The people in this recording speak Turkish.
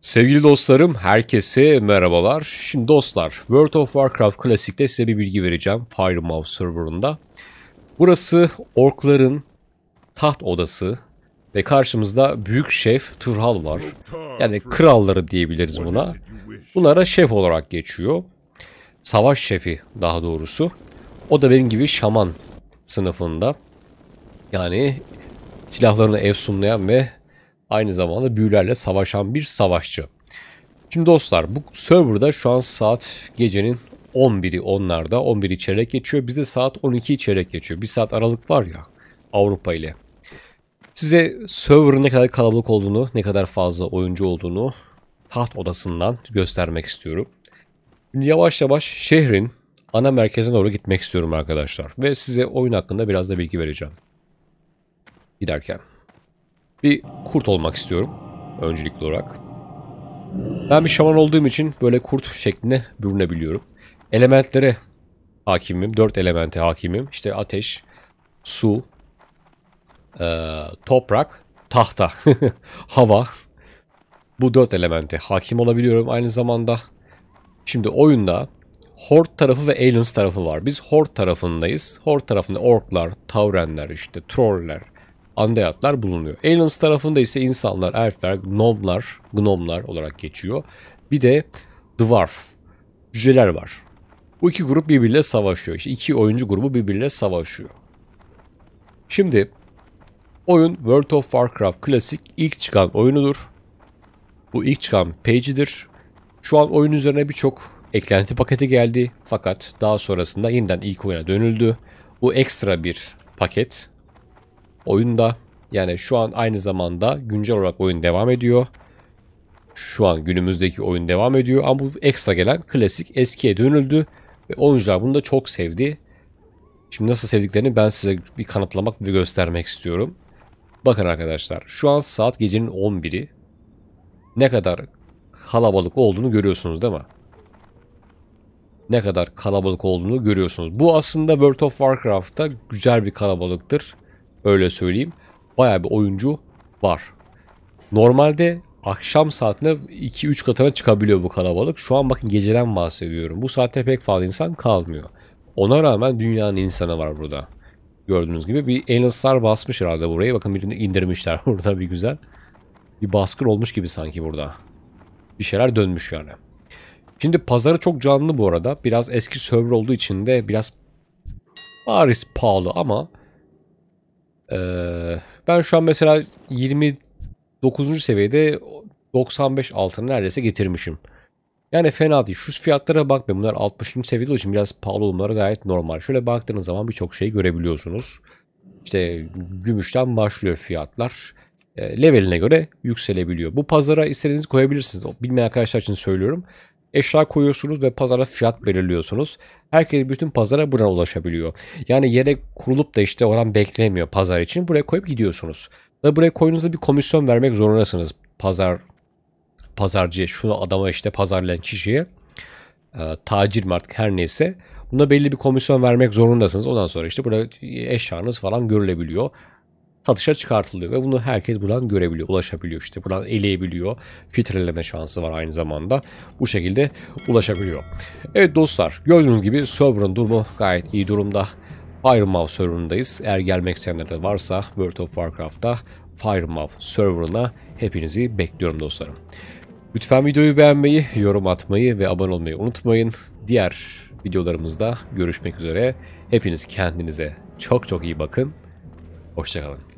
Sevgili dostlarım, herkese merhabalar. Şimdi dostlar, World of Warcraft Classic'te size bir bilgi vereceğim Firemouth serverında. Burası orkların taht odası ve karşımızda büyük şef Tırhal var. Yani kralları diyebiliriz buna. Bunlara şef olarak geçiyor. Savaş şefi daha doğrusu. O da benim gibi şaman sınıfında. Yani silahlarını efsunlayan ve aynı zamanda büyülerle savaşan bir savaşçı. Şimdi dostlar bu serverda şu an saat gecenin 11'i onlarda 11 çeyrek geçiyor. Bizde saat 12 çeyrek geçiyor. Bir saat aralık var ya Avrupa ile. Size server'ın ne kadar kalabalık olduğunu, ne kadar fazla oyuncu olduğunu taht odasından göstermek istiyorum. Şimdi yavaş yavaş şehrin ana merkezine doğru gitmek istiyorum arkadaşlar. Ve size oyun hakkında biraz da bilgi vereceğim. Giderken. Bir kurt olmak istiyorum. Öncelikli olarak. Ben bir şaman olduğum için böyle kurt şekline bürünebiliyorum. Elementlere hakimim. Dört elemente hakimim. İşte ateş, su, e, toprak, tahta, hava. Bu dört elemente hakim olabiliyorum aynı zamanda. Şimdi oyunda Horde tarafı ve Aliens tarafı var. Biz Horde tarafındayız. Horde tarafında orklar, taurenler, işte troller, Undead'lar bulunuyor. Aliens tarafında ise insanlar, elfler, gnomlar, gnomlar olarak geçiyor. Bir de dwarf, cüceler var. Bu iki grup birbiriyle savaşıyor. İşte iki oyuncu grubu birbiriyle savaşıyor. Şimdi oyun World of Warcraft Classic ilk çıkan oyunudur. Bu ilk çıkan page'idir. Şu an oyun üzerine birçok eklenti paketi geldi. Fakat daha sonrasında yeniden ilk oyuna dönüldü. Bu ekstra bir paket oyunda. Yani şu an aynı zamanda güncel olarak oyun devam ediyor. Şu an günümüzdeki oyun devam ediyor ama bu ekstra gelen klasik eskiye dönüldü ve oyuncular bunu da çok sevdi. Şimdi nasıl sevdiklerini ben size bir kanıtlamak ve göstermek istiyorum. Bakın arkadaşlar şu an saat gecenin 11'i. Ne kadar kalabalık olduğunu görüyorsunuz değil mi? Ne kadar kalabalık olduğunu görüyorsunuz. Bu aslında World of Warcraft'ta güzel bir kalabalıktır. Öyle söyleyeyim. Baya bir oyuncu var. Normalde akşam saatinde 2-3 katına çıkabiliyor bu kalabalık. Şu an bakın geceden bahsediyorum. Bu saatte pek fazla insan kalmıyor. Ona rağmen dünyanın insanı var burada. Gördüğünüz gibi bir Aliens'lar basmış herhalde burayı. Bakın birini indirmişler burada bir güzel. Bir baskın olmuş gibi sanki burada. Bir şeyler dönmüş yani. Şimdi pazarı çok canlı bu arada. Biraz eski server olduğu için de biraz bariz pahalı ama ee, ben şu an mesela 29. seviyede 95 altını neredeyse getirmişim. Yani fena değil. Şu fiyatlara bakmayın. Bunlar 60. seviyede olduğu için biraz pahalı olmaları gayet normal. Şöyle baktığınız zaman birçok şey görebiliyorsunuz. İşte gümüşten başlıyor fiyatlar. E, leveline göre yükselebiliyor. Bu pazara istediğinizi koyabilirsiniz. Bilmeyen arkadaşlar için söylüyorum. Eşya koyuyorsunuz ve pazara fiyat belirliyorsunuz. Herkes bütün pazara buradan ulaşabiliyor. Yani yere kurulup da işte oran beklemiyor pazar için. Buraya koyup gidiyorsunuz. Ve buraya koyduğunuzda bir komisyon vermek zorundasınız. Pazar pazarcıya, şunu adama işte pazarlayan kişiye e, tacir mi artık her neyse buna belli bir komisyon vermek zorundasınız. Ondan sonra işte burada eşyanız falan görülebiliyor satışa çıkartılıyor ve bunu herkes buradan görebiliyor, ulaşabiliyor işte. Buradan eleyebiliyor. Filtreleme şansı var aynı zamanda. Bu şekilde ulaşabiliyor. Evet dostlar gördüğünüz gibi server'ın durumu gayet iyi durumda. Firemouth server'ındayız. Eğer gelmek isteyenler de varsa World of Warcraft'ta Firemouth server'ına hepinizi bekliyorum dostlarım. Lütfen videoyu beğenmeyi, yorum atmayı ve abone olmayı unutmayın. Diğer videolarımızda görüşmek üzere. Hepiniz kendinize çok çok iyi bakın. Hoşçakalın.